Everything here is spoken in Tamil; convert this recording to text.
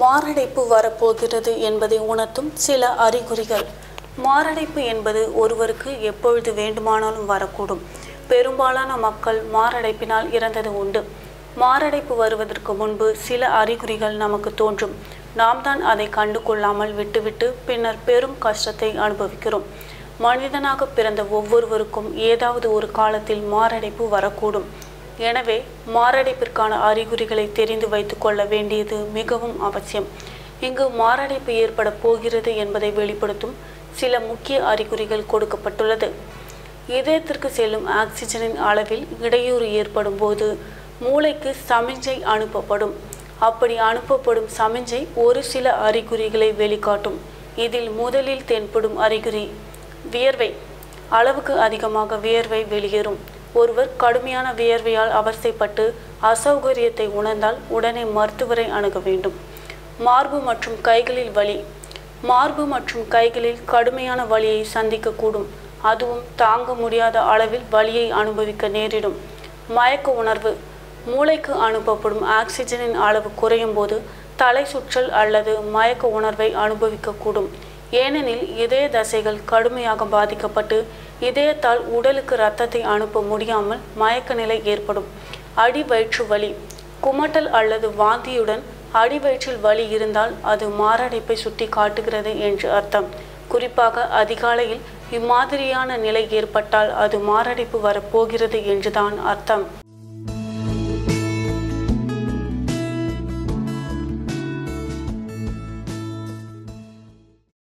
மாரடைப்பு வரப்போகிறது என்பதை உணர்த்தும் சில அறிகுறிகள். மாரடைப்பு என்பது ஒருவருக்கு எப்பொழுது வேண்டுமானாலும் வரக்கூடும். பெரும்பாலான மக்கள் மாரடைப்பினால் இறந்தது உண்டு. மாரடைப்பு வருவதற்கு முன்பு சில அறிகுறிகள் நமக்கு தோன்றும். நாம் தான் அதை கண்டு கொள்ளாமல் விட்டுவிட்டு பின்னர் பெரும் கஷ்டத்தை அனுபவிக்கிறோம். மனிதனாக பிறந்த ஒவ்வொருவருக்கும் ஏதாவது ஒரு காலத்தில் மாரடைப்பு வரக்கூடும். எனவே மாரடைப்பிற்கான அறிகுறிகளை தெரிந்து வைத்துக் கொள்ள வேண்டியது மிகவும் அவசியம். இங்கு மாரடைப்பு ஏற்பட போகிறது என்பதை வெளிப்படுத்தும் சில முக்கிய அறிகுறிகள் கொடுக்கப்பட்டுள்ளது. இதயத்திற்கு செல்லும் ஆக்சிஜனின் அளவில் இடையூறு ஏற்படும் போது மூளைக்கு சமிஞ்சை அனுப்பப்படும். அப்படி அனுப்பப்படும் சமிஞ்சை ஒரு சில அறிகுறிகளை வெளிக்காட்டும். இதில் முதலில் தென்படும் அறிகுறி வியர்வை. அளவுக்கு அதிகமாக வியர்வை வெளியேறும். ஒருவர் கடுமையான வியர்வையால் அவசைப்பட்டு அசௌகரியத்தை உணர்ந்தால் உடனே மருத்துவரை அணுக வேண்டும். மார்பு மற்றும் கைகளில் வலி. மார்பு மற்றும் கைகளில் கடுமையான வலியை சந்திக்கக்கூடும். அதுவும் தாங்க முடியாத அளவில் வலியை அனுபவிக்க நேரிடும். மயக்க உணர்வு. மூளைக்கு அனுப்பப்படும் ஆக்சிஜனின் அளவு குறையும் போது தலை சுற்றல் அல்லது மயக்க உணர்வை அனுபவிக்கக்கூடும். ஏனெனில் இதய தசைகள் கடுமையாக பாதிக்கப்பட்டு இதயத்தால் உடலுக்கு ரத்தத்தை அனுப்ப முடியாமல் மயக்க நிலை ஏற்படும். அடி வயிற்று வலி. குமட்டல் அல்லது வாந்தியுடன் அடிவயிற்றில் வலி இருந்தால் அது மாரடைப்பை சுட்டி காட்டுகிறது என்று அர்த்தம். குறிப்பாக அதிகாலையில் இம்மாதிரியான நிலை ஏற்பட்டால் அது மாரடைப்பு வரப்போகிறது என்றுதான் அர்த்தம்.